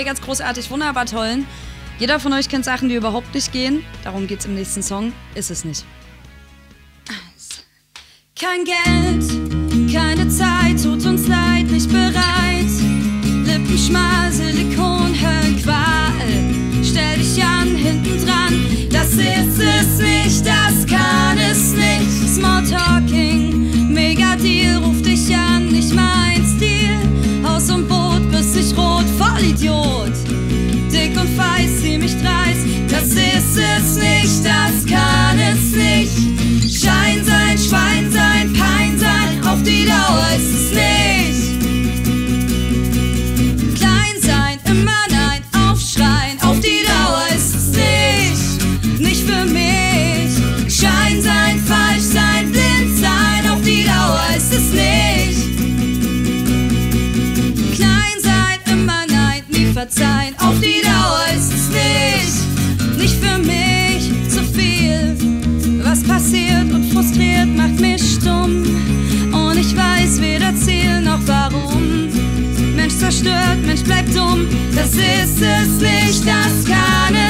ihr ganz großartig, wunderbar tollen. Jeder von euch kennt Sachen, die überhaupt nicht gehen. Darum geht's im nächsten Song. Ist es nicht. Kein Geld. sie dauert es nicht. Klein sein, immer nein, aufschreien, auf die Dauer ist es nicht. Nicht für mich. zerstört, Mensch, bleib dumm. Das ist es nicht, das kann es.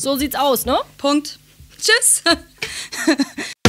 So sieht's aus, ne? Punkt. Tschüss.